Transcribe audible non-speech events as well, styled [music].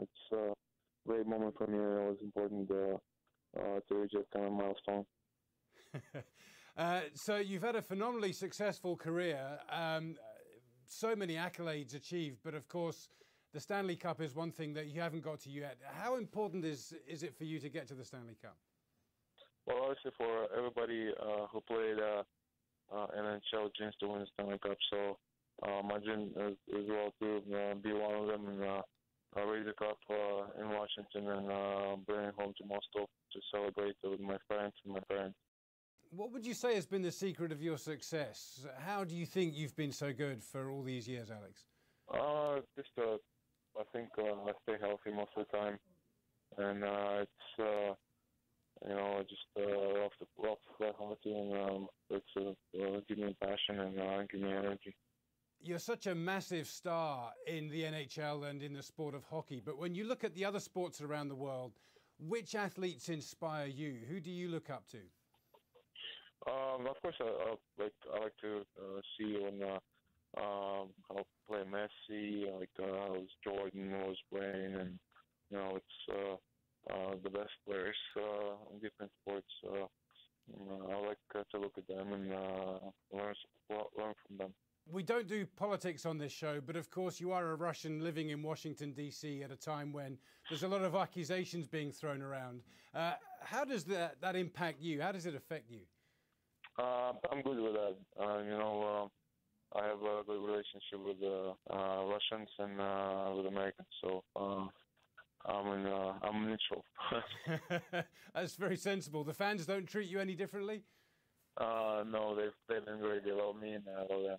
it's a great moment for me. It was important uh, uh, to reach that kind of milestone. uh, so you've had a phenomenally successful career. Um, so many accolades achieved, but of course, the Stanley Cup is one thing that you haven't got to yet. How important is is it for you to get to the Stanley Cup? Well, obviously for everybody uh, who played uh, uh, NHL dreams to win the Stanley Cup. So uh, my dream is, is well to uh, be one of them and uh, raise the cup uh, in Washington and uh, bring it home to Moscow to celebrate with my friends and my parents. What would you say has been the secret of your success? How do you think you've been so good for all these years, Alex? Uh, just uh, I think uh, I stay healthy most of the time, and uh, it's uh, you know just uh, love to love to play hockey, and um, it's uh, uh, give me passion and uh, give me energy. You're such a massive star in the NHL and in the sport of hockey, but when you look at the other sports around the world, which athletes inspire you? Who do you look up to? Um, of course, I, I like I like to uh, see when uh, um, I'll play Messi, like uh, was Jordan was playing, and you know it's uh, uh, the best players uh, in different sports. Uh, I like uh, to look at them and uh, learn learn from them. We don't do politics on this show, but of course, you are a Russian living in Washington, D.C. at a time when there's a lot of accusations being thrown around. Uh, how does that, that impact you? How does it affect you? Uh, I'm good with that. Uh, you know, uh, I have a good relationship with the uh, Russians and uh, with Americans, so uh, I'm in, uh, I'm neutral. [laughs] That's very sensible. The fans don't treat you any differently. Uh, no, they've they've been great. They love me and I love them.